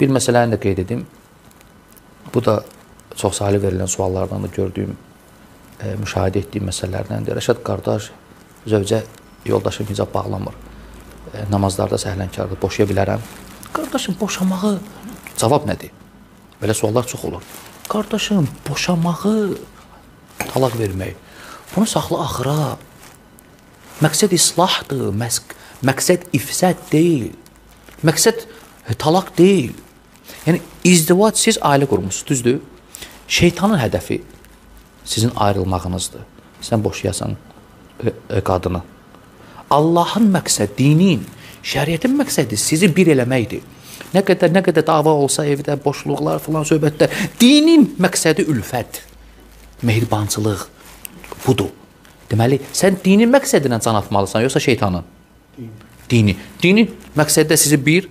bir məsələni də qeyd edim. Bu da çox saylı verilən suallardan da gördüyüm, e, müşahidə etdiyim məsələlərdəndir. Rəşad qardaş zövcə yoldaşım hicab bağlamır. E, namazlarda səhlənkardır, boşaya bilərəm. Qardaşım boşamağı cavab nədir? Belə suallar çox olur. Qardaşım boşamağı talaq vermək. Bunu saxla axıra. Məqsəd islahdır, məqsəd ifsad deyil. Məqsəd talaq deyil. Yəni izdivac siz ailə qurmusunuz, düzdür? Şeytanın hədəfi sizin ayrılmağınızdır. Sən boşayasan e, e, qadını. Allahın məqsədi, dinin, şəriətin məqsədi sizi bir eləməkdir. Nə qədər nə qədər dava olsa evdə boşluqlar filan söhbətlər, dinin məqsədi ülfət, mehribançılıq budur. Deməli, sən dinin məqsədinə can atmalısan, yoxsa şeytanın? Dini. Dini məqsədi də sizi bir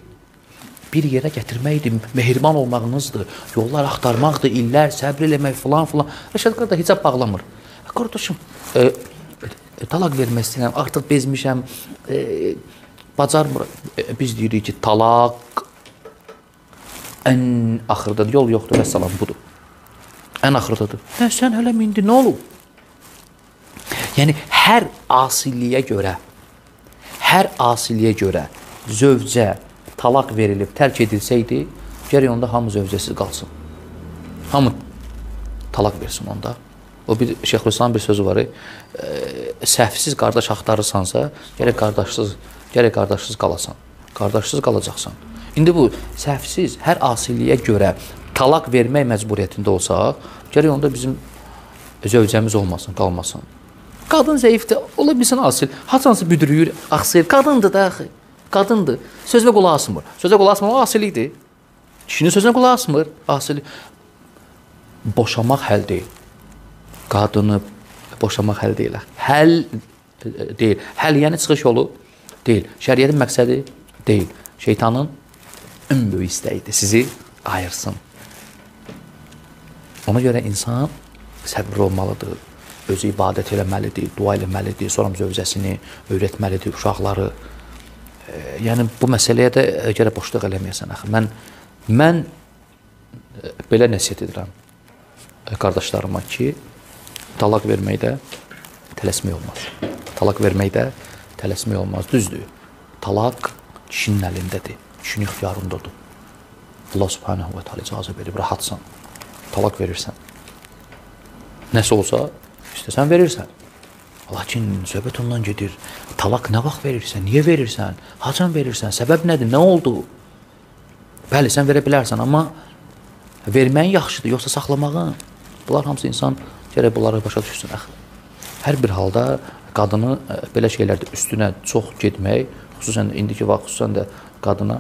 bir yerə gətirməkdir, mehriban olmağınızdır, yollar axtarmaqdır, illər səbr eləmək filan filan. Rəşad qardaş hicab bağlamır. Qardaşım, e, e, talaq vermək istəyirəm, artıq bezmişəm, e, bacarmır. E, biz deyirik ki, talaq ən axırdadır, yol yoxdur, vəssalam budur. Ən axırdadır. Nə sən hələ indi nə olub? Yəni hər asiliyə görə hər asiliyə görə zövcə talaq verilib, tərk edilsəydi, gərək onda hamı zövcəsiz qalsın. Hamı talaq versin onda. O bir Şeyxülislam bir sözü var. E, səhvsiz qardaş axtarırsansa, gərək qardaşsız, gərək qardaşsız qalasan. Qardaşsız qalacaqsan. İndi bu səhvsiz hər asiliyə görə talaq vermək məcburiyyətində olsaq, gərək onda bizim zövcəmiz olmasın, qalmasın. Qadın zəifdir, ola bilsin asil. Haçansı büdrüyür, axsayır. Qadındır da axı. Qadındır. Sözünə qulaq asmır. Sözə qulaq asmır, o asilikdir. Kişinin sözünə qulaq asmır, asili. Boşamaq həll deyil. Qadını boşamaq həll deyil. Həll e, deyil. Həll yəni çıxış yolu deyil. Şəriətin məqsədi deyil. Şeytanın ən böyük istəyidir. Sizi ayırsın. Ona görə insan səbirli olmalıdır özü ibadət eləməlidir, dua eləməlidir, sonra zövcəsini öyrətməlidir, uşaqları. Yəni bu məsələyə də gərək boşluq eləməyəsən axı. Mən mən belə nəsihət edirəm qardaşlarıma ki, talaq verməkdə tələsmək olmaz. Talaq verməkdə tələsmək olmaz. Düzdür. Talaq kişinin əlindədir, kişinin ixtiyarındadır. Allah subhanahu wa taala icazə verib rahatsan. Talaq verirsən. Nəsə olsa İstəsən verirsən. Lakin söhbət ondan gedir. Talaq nə vaxt verirsən? Niyə verirsən? Haçan verirsən? Səbəb nədir? Nə oldu? Bəli, sən verə bilərsən, amma verməyin yaxşıdır, yoxsa saxlamağın. Bunlar hamısı insan gərək bunları başa düşsün axı. Hər bir halda qadını ə, belə şeylərdə üstünə çox getmək, xüsusən indiki vaxt xüsusən də qadına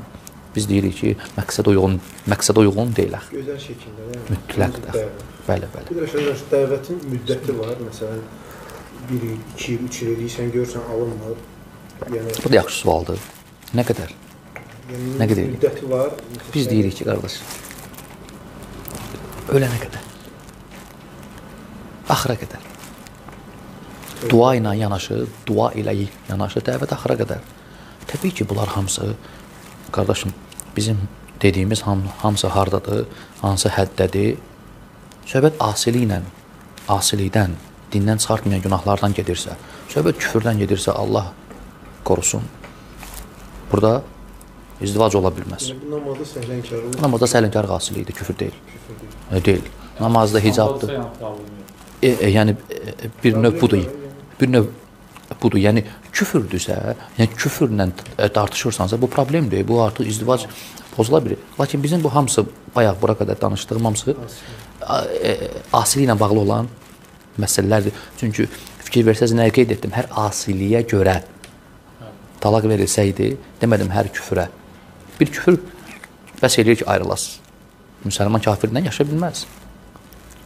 biz deyirik ki, məqsədə uyğun, məqsədə uyğun deyil axı. Gözəl şəkildə. Yəni, Mütləq də. Bəli, bəli. Bir də dəvətin müddəti var. Məsələn 1 il, 2 il, 3 il eləyirsən, görsən alınmır. Yəni Bu da yaxşı sualdır. Nə qədər? yəni Nə qədər? müddəti var. Biz deyirik ki, qardaş, ölənə qədər. Axıra qədər. Dua ilə yanaşı, dua ilə yanaşı dəvət axıra qədər. Təbii ki, bunlar hamısı qardaşım, bizim dediyimiz ham, hamısı hardadır, hansı həddədir? Söhbət asili ilə, asilikdən, dindən çıxartmayan günahlardan gedirsə, söhbət küfrdən gedirsə, Allah qorusun. Burada izdivac ola bilməz. Yəni, namazda səhlənkarlıq Namazda səhlənkar qasilikdir, küfür deyil. küfür deyil. E, deyil. Namazda hicabdır. E, e, yəni e, bir növ budur. Bir növ budur. Yəni küfürdürsə, yəni küfrlə e, tartışırsansa bu problemdir. Bu artıq izdivac pozula bilər. Lakin bizim bu hamısı bayaq bura qədər danışdığım hamısı a- e, asili ilə bağlı olan məsələlərdir. Çünki fikir versəz nəyə qeyd etdim? Hər asiliyə görə talaq verilsəydi, demədim hər küfrə. Bir küfür bəs eləyir ki, ayrılasınız. Müsəlman kafirlə yaşaya bilməz.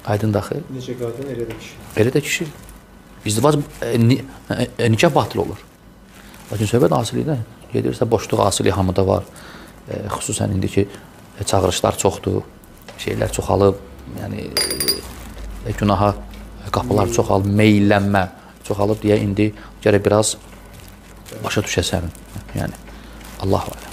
Aydın daxı. Necə qadın elə də kişi. Elə də kişi izdivac e, e, e, nikah batıl olur. Lakin söhbət asilikdən gedirsə boşluq asili hamıda var. E, xüsusən indiki e, çağırışlar çoxdur. Şeylər çoxalıb, yəni e, günaha qapılar çoxalıb, meylənmə çoxalıb deyə indi gərək biraz başa düşəsən. Yəni Allah var.